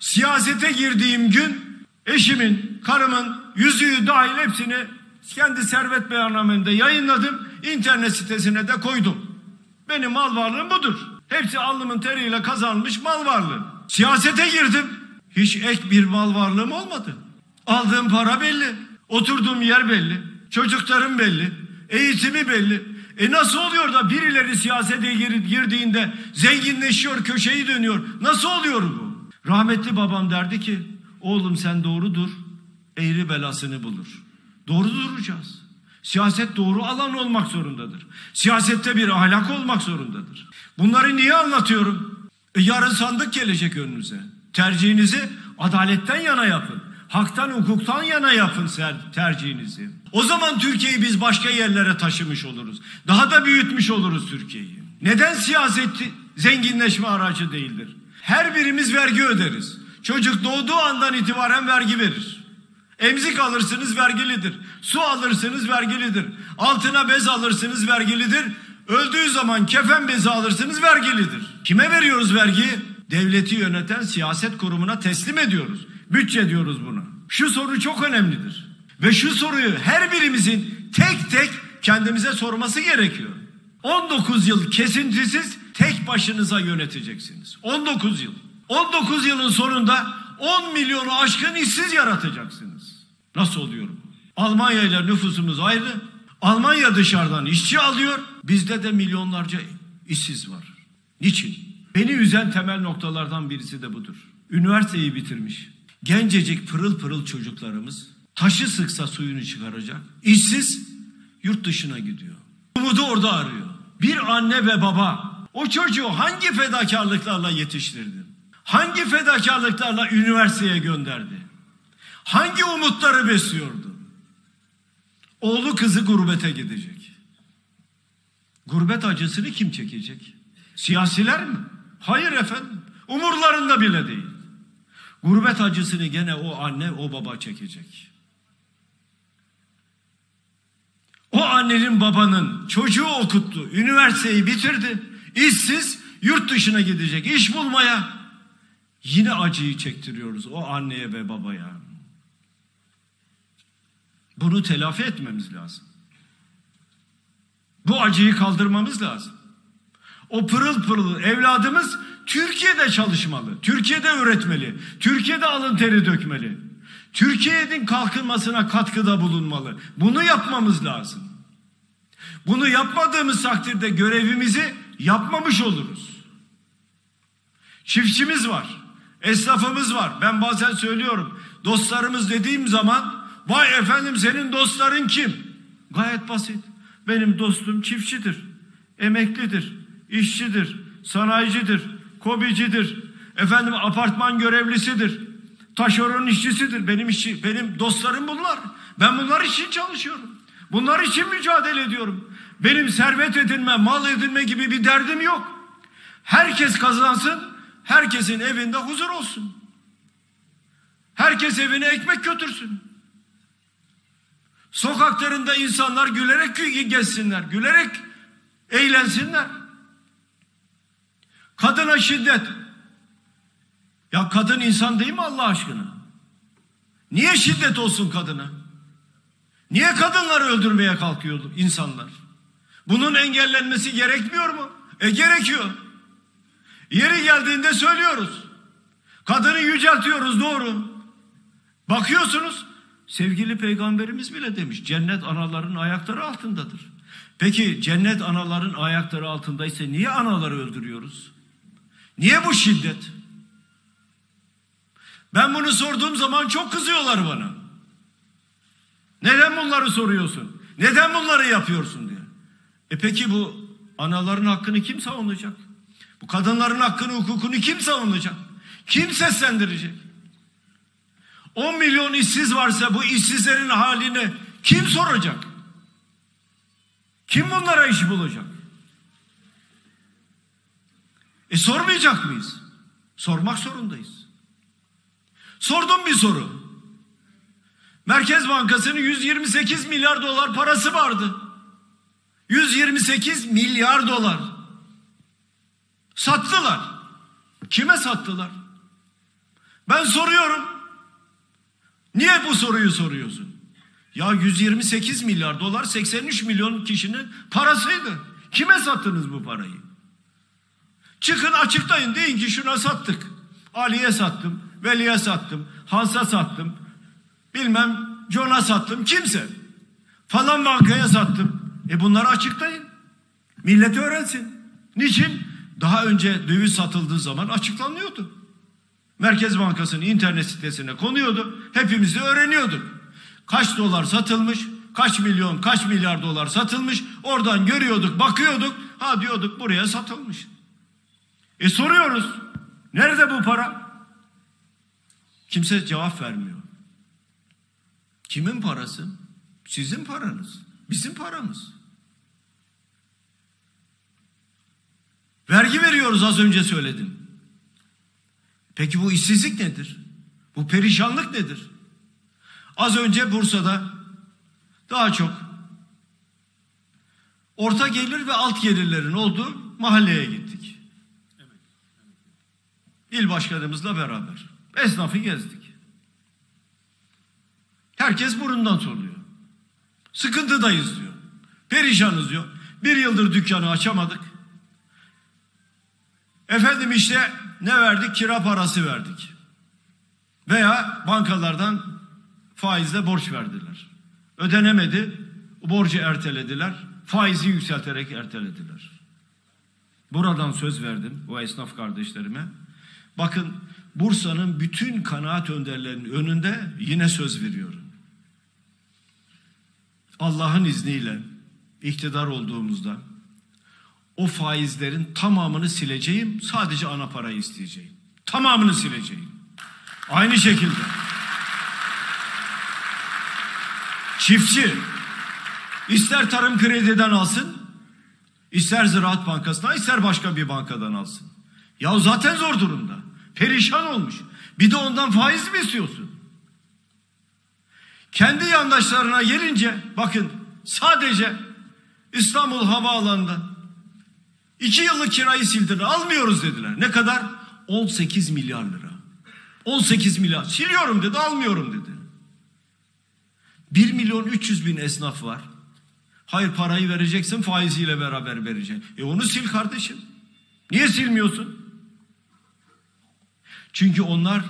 Siyasete girdiğim gün eşimin, karımın yüzüğü dahil hepsini kendi servet beyannamemde yayınladım. İnternet sitesine de koydum. Benim mal varlığım budur. Hepsi alnımın teriyle kazanmış mal varlığı. Siyasete girdim. Hiç ek bir mal varlığım olmadı. Aldığım para belli. Oturduğum yer belli. Çocuklarım belli. Eğitimi belli. E nasıl oluyor da birileri siyasete gir- girdiğinde zenginleşiyor, köşeyi dönüyor? Nasıl oluyor bu? Rahmetli babam derdi ki, oğlum sen doğru dur, eğri belasını bulur. Doğru duracağız. Siyaset doğru alan olmak zorundadır. Siyasette bir ahlak olmak zorundadır. Bunları niye anlatıyorum? E yarın sandık gelecek önünüze. Tercihinizi adaletten yana yapın. Haktan, hukuktan yana yapın tercihinizi. O zaman Türkiye'yi biz başka yerlere taşımış oluruz. Daha da büyütmüş oluruz Türkiye'yi. Neden siyaset zenginleşme aracı değildir? Her birimiz vergi öderiz. Çocuk doğduğu andan itibaren vergi verir. Emzik alırsınız vergilidir. Su alırsınız vergilidir. Altına bez alırsınız vergilidir. Öldüğü zaman kefen bezi alırsınız vergilidir. Kime veriyoruz vergiyi? Devleti yöneten siyaset kurumuna teslim ediyoruz. Bütçe diyoruz buna. Şu soru çok önemlidir. Ve şu soruyu her birimizin tek tek kendimize sorması gerekiyor. 19 yıl kesintisiz tek başınıza yöneteceksiniz. 19 yıl. 19 yılın sonunda 10 milyonu aşkın işsiz yaratacaksınız. Nasıl oluyor bu? Almanya ile nüfusumuz ayrı. Almanya dışarıdan işçi alıyor. Bizde de milyonlarca işsiz var. Niçin? Beni üzen temel noktalardan birisi de budur. Üniversiteyi bitirmiş. Gencecik pırıl pırıl çocuklarımız taşı sıksa suyunu çıkaracak. İşsiz yurt dışına gidiyor. Umudu orada arıyor. Bir anne ve baba o çocuğu hangi fedakarlıklarla yetiştirdi? Hangi fedakarlıklarla üniversiteye gönderdi? Hangi umutları besliyordu? Oğlu kızı gurbete gidecek. Gurbet acısını kim çekecek? Siyasiler mi? Hayır efendim. Umurlarında bile değil. Gurbet acısını gene o anne o baba çekecek. O annenin babanın çocuğu okuttu, üniversiteyi bitirdi, işsiz yurt dışına gidecek, iş bulmaya. Yine acıyı çektiriyoruz o anneye ve babaya. Bunu telafi etmemiz lazım. Bu acıyı kaldırmamız lazım. O pırıl pırıl evladımız Türkiye'de çalışmalı, Türkiye'de üretmeli, Türkiye'de alın teri dökmeli. Türkiye'nin kalkınmasına katkıda bulunmalı. Bunu yapmamız lazım. Bunu yapmadığımız takdirde görevimizi yapmamış oluruz. Çiftçimiz var, esnafımız var. Ben bazen söylüyorum, dostlarımız dediğim zaman, vay efendim senin dostların kim? Gayet basit. Benim dostum çiftçidir, emeklidir, işçidir, sanayicidir, kobicidir, efendim apartman görevlisidir, taşeron işçisidir. Benim işçi, benim dostlarım bunlar. Ben bunlar için çalışıyorum. Bunlar için mücadele ediyorum. Benim servet edinme, mal edinme gibi bir derdim yok. Herkes kazansın, herkesin evinde huzur olsun. Herkes evine ekmek götürsün. Sokaklarında insanlar gülerek gezsinler, gülerek eğlensinler. Kadına şiddet. Ya kadın insan değil mi Allah aşkına? Niye şiddet olsun kadına? Niye kadınları öldürmeye kalkıyor insanlar? Bunun engellenmesi gerekmiyor mu? E gerekiyor. Yeri geldiğinde söylüyoruz. Kadını yüceltiyoruz doğru. Bakıyorsunuz sevgili peygamberimiz bile demiş cennet anaların ayakları altındadır. Peki cennet anaların ayakları altındaysa niye anaları öldürüyoruz? Niye bu şiddet? Ben bunu sorduğum zaman çok kızıyorlar bana. Bunları soruyorsun? Neden bunları yapıyorsun diye. E peki bu anaların hakkını kim savunacak? Bu kadınların hakkını, hukukunu kim savunacak? Kim seslendirecek? 10 milyon işsiz varsa bu işsizlerin halini kim soracak? Kim bunlara iş bulacak? E sormayacak mıyız? Sormak zorundayız. Sordum bir soru. Merkez Bankası'nın 128 milyar dolar parası vardı. 128 milyar dolar. Sattılar. Kime sattılar? Ben soruyorum. Niye bu soruyu soruyorsun? Ya 128 milyar dolar 83 milyon kişinin parasıydı. Kime sattınız bu parayı? Çıkın açıklayın deyin ki şuna sattık. Ali'ye sattım, Veli'ye sattım, Hans'a sattım, bilmem John'a sattım, kimse. Falan bankaya sattım. E bunları açıklayın. Millet öğrensin. Niçin? Daha önce döviz satıldığı zaman açıklanıyordu. Merkez Bankası'nın internet sitesine konuyordu. Hepimiz de öğreniyorduk. Kaç dolar satılmış, kaç milyon, kaç milyar dolar satılmış. Oradan görüyorduk, bakıyorduk. Ha diyorduk buraya satılmış. E soruyoruz. Nerede bu para? Kimse cevap vermiyor. Kimin parası? Sizin paranız. Bizim paramız. Vergi veriyoruz az önce söyledim. Peki bu işsizlik nedir? Bu perişanlık nedir? Az önce Bursa'da daha çok orta gelir ve alt gelirlerin olduğu mahalleye gittik. İl başkanımızla beraber. Esnafı gezdik. Herkes burundan soruyor. Sıkıntıdayız diyor. Perişanız diyor. Bir yıldır dükkanı açamadık. Efendim işte ne verdik? Kira parası verdik. Veya bankalardan faizle borç verdiler. Ödenemedi. Borcu ertelediler. Faizi yükselterek ertelediler. Buradan söz verdim o esnaf kardeşlerime. Bakın Bursa'nın bütün kanaat önderlerinin önünde yine söz veriyorum. Allah'ın izniyle iktidar olduğumuzda o faizlerin tamamını sileceğim. Sadece ana parayı isteyeceğim. Tamamını sileceğim. Aynı şekilde. Çiftçi ister tarım krediden alsın, ister Ziraat Bankası'ndan, ister başka bir bankadan alsın. Ya zaten zor durumda. Perişan olmuş. Bir de ondan faiz mi istiyorsun? Kendi yandaşlarına gelince bakın sadece İstanbul Havaalanı'nda iki yıllık kirayı sildiler. Almıyoruz dediler. Ne kadar? 18 milyar lira. 18 milyar. Siliyorum dedi almıyorum dedi. 1 milyon 300 bin esnaf var. Hayır parayı vereceksin faiziyle beraber vereceksin. E onu sil kardeşim. Niye silmiyorsun? Çünkü onlar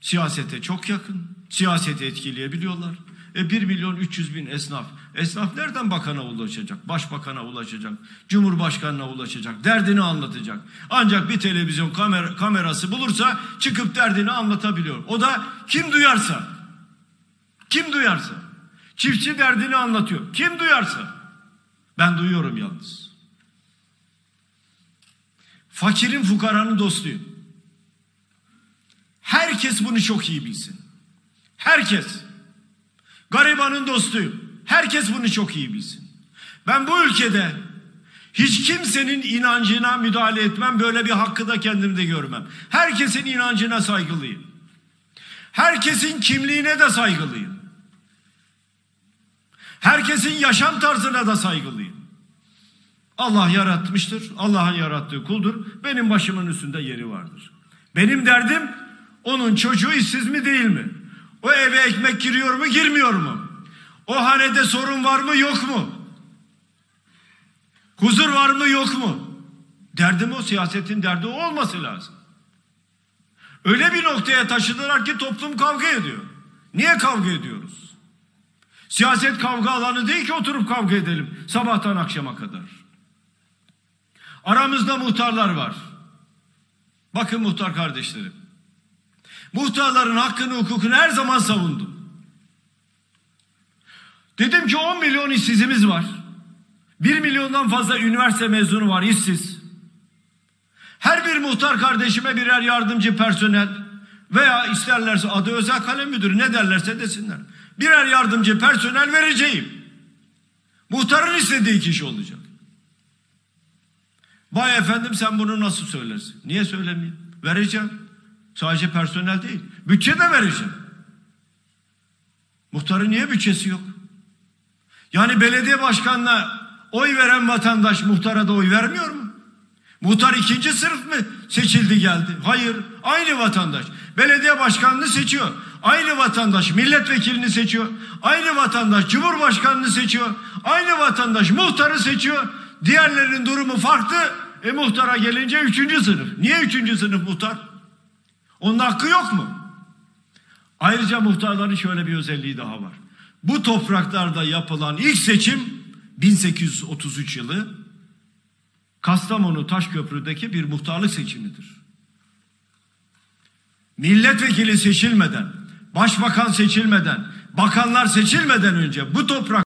siyasete çok yakın. Siyaseti etkileyebiliyorlar. E 1 milyon 300 bin esnaf. Esnaf nereden bakana ulaşacak? Başbakana ulaşacak. Cumhurbaşkanına ulaşacak. Derdini anlatacak. Ancak bir televizyon kamera, kamerası bulursa çıkıp derdini anlatabiliyor. O da kim duyarsa. Kim duyarsa. Çiftçi derdini anlatıyor. Kim duyarsa. Ben duyuyorum yalnız. Fakirin fukaranın dostuyum. Herkes bunu çok iyi bilsin. Herkes. Garibanın dostuyum. Herkes bunu çok iyi bilsin. Ben bu ülkede hiç kimsenin inancına müdahale etmem. Böyle bir hakkı da kendimde görmem. Herkesin inancına saygılıyım. Herkesin kimliğine de saygılıyım. Herkesin yaşam tarzına da saygılıyım. Allah yaratmıştır. Allah'ın yarattığı kuldur. Benim başımın üstünde yeri vardır. Benim derdim onun çocuğu işsiz mi değil mi? O eve ekmek giriyor mu girmiyor mu? O hanede sorun var mı yok mu? Huzur var mı yok mu? Derdim o siyasetin derdi o olması lazım. Öyle bir noktaya taşıdılar ki toplum kavga ediyor. Niye kavga ediyoruz? Siyaset kavga alanı değil ki oturup kavga edelim sabahtan akşama kadar. Aramızda muhtarlar var. Bakın muhtar kardeşlerim. Muhtarların hakkını hukukunu her zaman savundum. Dedim ki 10 milyon işsizimiz var. 1 milyondan fazla üniversite mezunu var işsiz. Her bir muhtar kardeşime birer yardımcı personel veya isterlerse adı özel kalem müdürü ne derlerse desinler. Birer yardımcı personel vereceğim. Muhtarın istediği kişi olacak. Vay efendim sen bunu nasıl söylersin? Niye söylemeyeyim? Vereceğim. Sadece personel değil. Bütçe de vereceğim. Muhtarın niye bütçesi yok? Yani belediye başkanına oy veren vatandaş muhtara da oy vermiyor mu? Muhtar ikinci sınıf mı? seçildi geldi. Hayır, aynı vatandaş. Belediye başkanını seçiyor. Aynı vatandaş milletvekilini seçiyor. Aynı vatandaş cumhurbaşkanını seçiyor. Aynı vatandaş muhtarı seçiyor. Diğerlerinin durumu farklı. E muhtara gelince üçüncü sınıf. Niye üçüncü sınıf muhtar? Onun hakkı yok mu? Ayrıca muhtarların şöyle bir özelliği daha var. Bu topraklarda yapılan ilk seçim 1833 yılı Kastamonu Taşköprü'deki bir muhtarlık seçimidir. Milletvekili seçilmeden, başbakan seçilmeden, bakanlar seçilmeden önce bu toprak